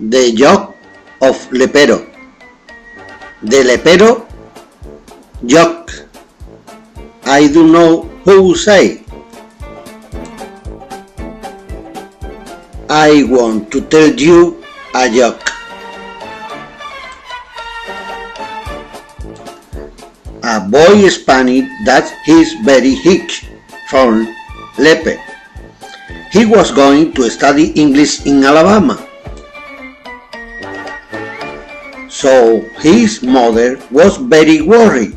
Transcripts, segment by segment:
The Joke of Lepero. The Lepero Joke. I do know who say. I want to tell you a joke. A boy Spanish that he's very rich from Lepe. He was going to study English in Alabama. So his mother was very worried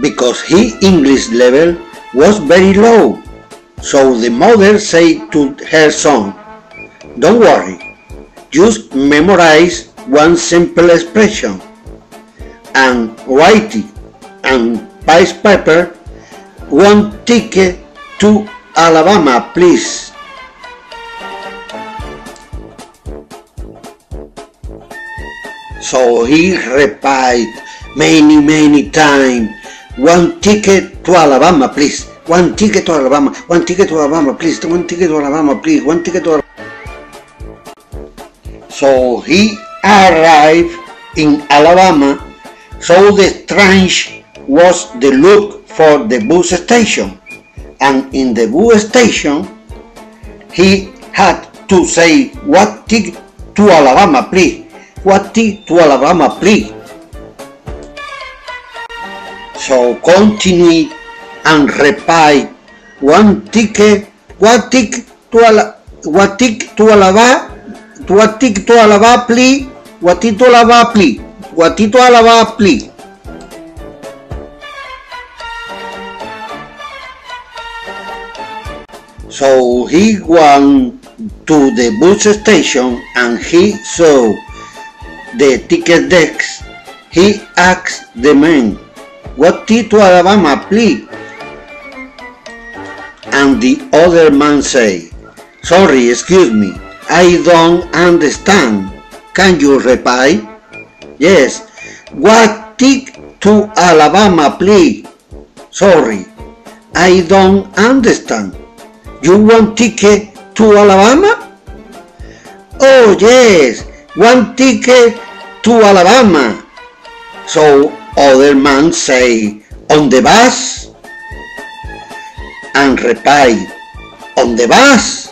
because his English level was very low. So the mother said to her son, don't worry, just memorize one simple expression and write it and piece paper one ticket to Alabama, please. So he replied many, many times, one ticket to Alabama, please. One ticket to Alabama, one ticket to Alabama, please. One ticket to Alabama, please. One ticket to Alabama. So he arrived in Alabama, so the strange was the look for the bus station. And in the bus station, he had to say, what ticket to Alabama, please? Ticket to Alabama, please? So continue and reply, one ticket, what ticket to Alabama, what ticket to Alabama, what ticket to Alabama, please? What ticket to Alabama, please? What ticket to Alabama, please? So he went to the bus station and he saw the ticket desk. He asked the man, what ticket to Alabama, please? And the other man said, sorry, excuse me, I don't understand. Can you reply? Yes. What ticket to Alabama, please? Sorry, I don't understand. You want ticket to Alabama? Oh yes, one ticket to Alabama. So other man say, on the bus? And reply, on the bus?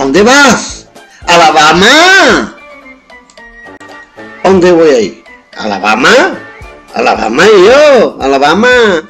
On the bus? Alabama? ¿Dónde voy a ir? ¿Alabama? Alabama yo, Alabama.